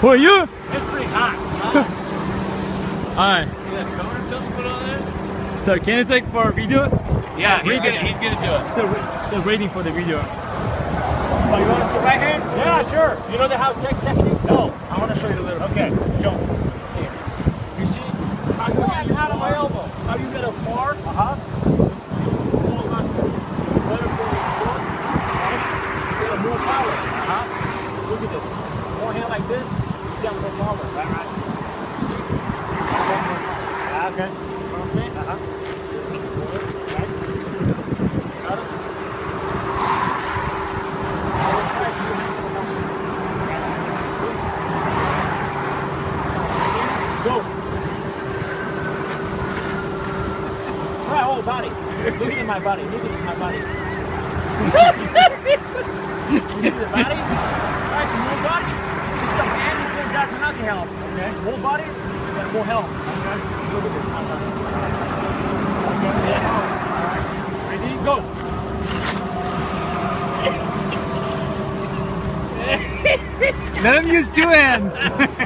For you? It's pretty hot. Alright. You got a cone put on there? So can you take for a video? Yeah, he's gonna, he's gonna do it. Still, still waiting for the video. Oh, you want to sit right here? Yeah, sure. You know the how tech technique? No. I want to show you a little. Okay, show. Here. You see how you get out of my elbow? How you get a bar? Uh huh. More muscle. Better for your cross. Get more power. Uh huh. Look at this. More hand like this. You got more power. Right, right. See? Yeah, okay. You know what I'm saying? Uh huh. Right. Got it? Go. Try whole body. Look at my body. Look at my body. you see the body? Try some whole body. Just the hand you think that's not the help. Okay. Whole body, more help. Okay. Look at this. Okay. Yeah. Ready? Go. Let him use two hands.